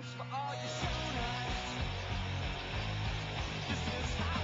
Thanks for all your donuts. This is how.